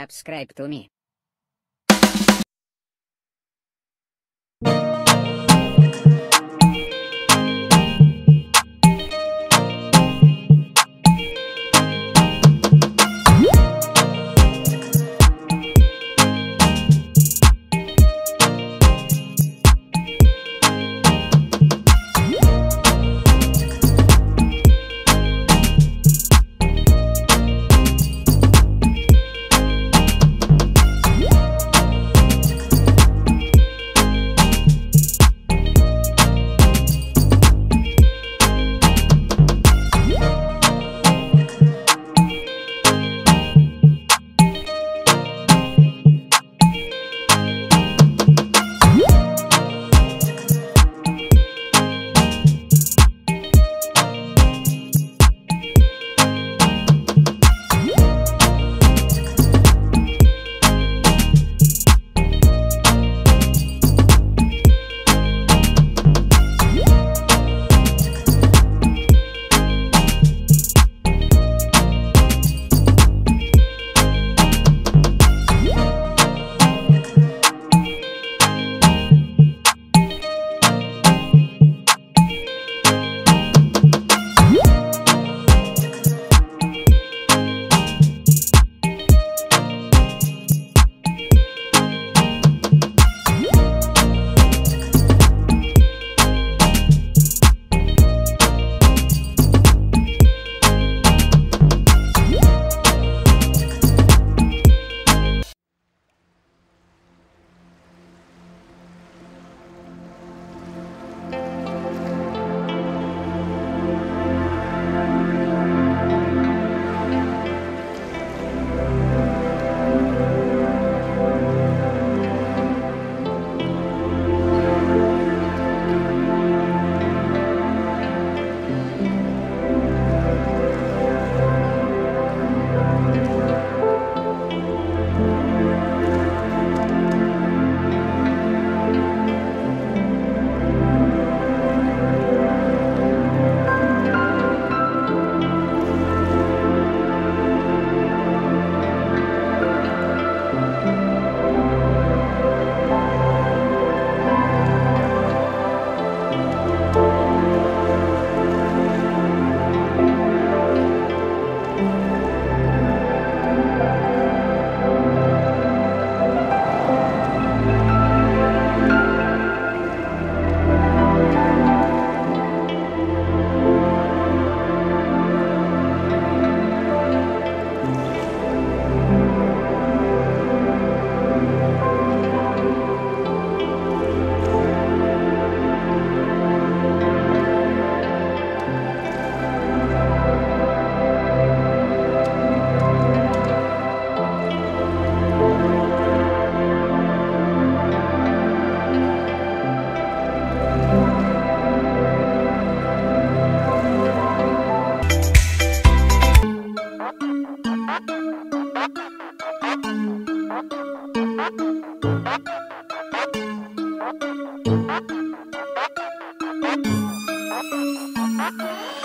Subscribe to me. Thank you.